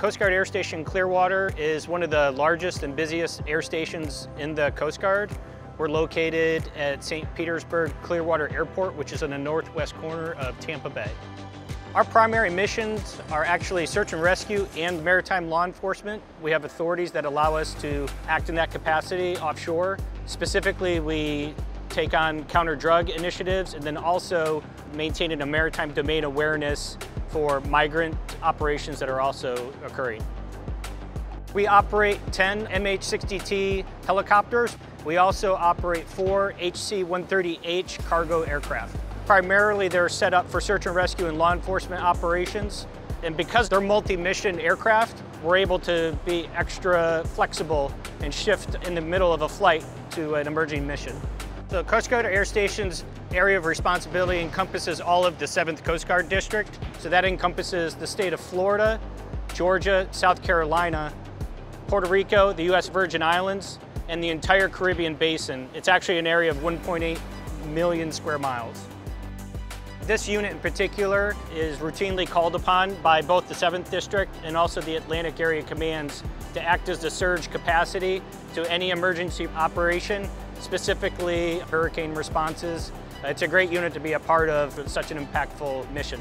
Coast Guard Air Station Clearwater is one of the largest and busiest air stations in the Coast Guard. We're located at St. Petersburg Clearwater Airport, which is in the northwest corner of Tampa Bay. Our primary missions are actually search and rescue and maritime law enforcement. We have authorities that allow us to act in that capacity offshore. Specifically, we take on counter-drug initiatives and then also maintaining a maritime domain awareness for migrant operations that are also occurring. We operate 10 MH-60T helicopters. We also operate four HC-130H cargo aircraft. Primarily, they're set up for search and rescue and law enforcement operations. And because they're multi-mission aircraft, we're able to be extra flexible and shift in the middle of a flight to an emerging mission. The Coast Guard Air Station's area of responsibility encompasses all of the 7th Coast Guard District. So that encompasses the state of Florida, Georgia, South Carolina, Puerto Rico, the U.S. Virgin Islands, and the entire Caribbean Basin. It's actually an area of 1.8 million square miles. This unit in particular is routinely called upon by both the 7th District and also the Atlantic Area Commands to act as the surge capacity to any emergency operation specifically hurricane responses. It's a great unit to be a part of such an impactful mission.